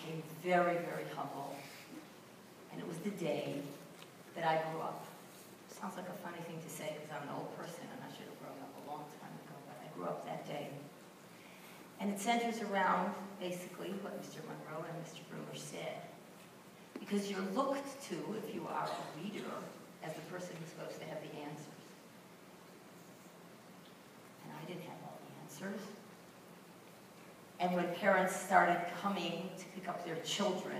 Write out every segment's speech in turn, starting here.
became very, very humble. And it was the day that I grew up. Sounds like a funny thing to say because I'm an old person and I should have grown up a long time ago, but I grew up that day. And it centers around basically what Mr. Monroe and Mr. Brewer said. Because you're looked to, if you are a reader, as the person who's supposed to have the answers. And I didn't have all the answers. And when parents started coming to pick up their children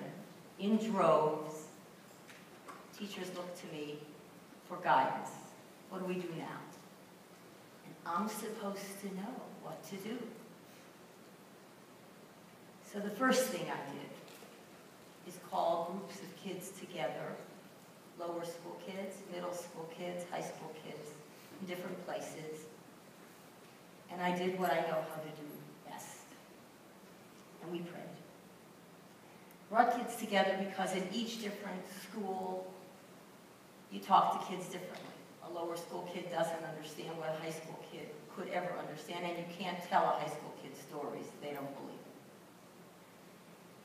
in droves, teachers looked to me for guidance. What do we do now? And I'm supposed to know what to do. So the first thing I did is call groups of kids together, lower school kids, middle school kids, high school kids, in different places. And I did what I know how to do. And we prayed. Brought kids together because in each different school, you talk to kids differently. A lower school kid doesn't understand what a high school kid could ever understand, and you can't tell a high school kid stories they don't believe.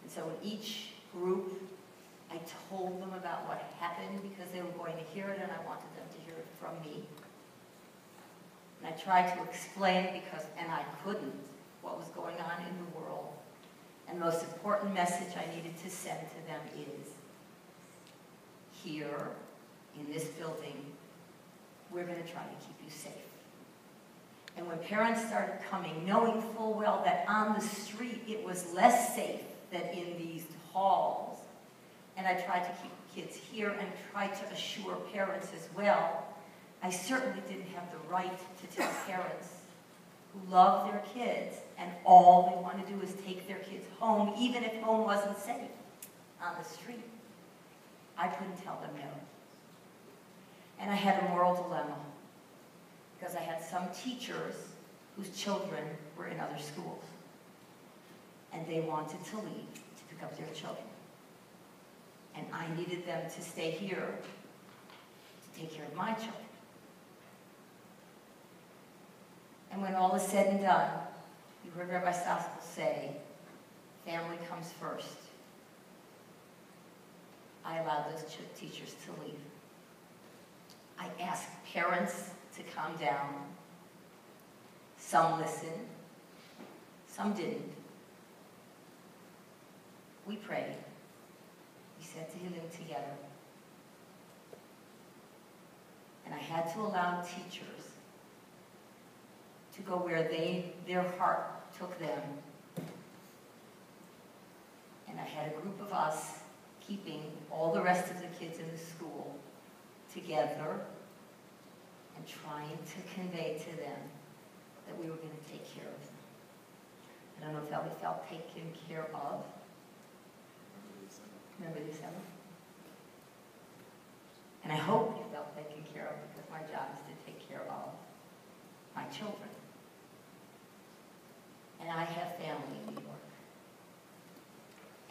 And so in each group, I told them about what happened because they were going to hear it and I wanted them to hear it from me. And I tried to explain because, and I couldn't, what was going on in the world. And the most important message I needed to send to them is, here, in this building, we're going to try to keep you safe. And when parents started coming, knowing full well that on the street it was less safe than in these halls, and I tried to keep kids here and tried to assure parents as well, I certainly didn't have the right to tell parents who love their kids and all they want to do is take their kids home, even if home wasn't safe on the street. I couldn't tell them no. And I had a moral dilemma because I had some teachers whose children were in other schools and they wanted to leave to pick up their children. And I needed them to stay here to take care of my children. And when all is said and done, you heard Rabbi Soskel say, family comes first. I allowed those teachers to leave. I asked parents to calm down. Some listened, some didn't. We prayed. We said to Tehillim together. And I had to allow teachers to go where they, their heart took them. And I had a group of us keeping all the rest of the kids in the school together and trying to convey to them that we were going to take care of them. I don't know if Ellie felt taken care of. Remember assembly? And I hope you felt taken care of because my job is to take care of my children. And I have family in New York.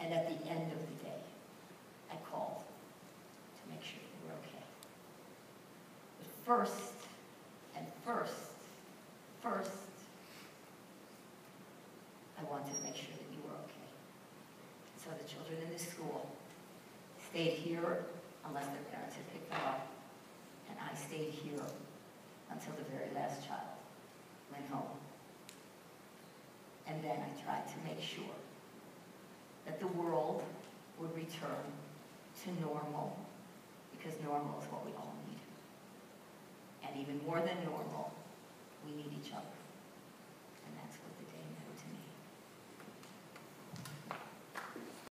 And at the end of the day, I called to make sure you were okay. But first, and first, first, I wanted to make sure that you were okay. So the children in this school stayed here unless their parents had picked them up, and I stayed here until the very last child went home. And then I tried to make sure that the world would return to normal, because normal is what we all need. Even more than normal, we need each other.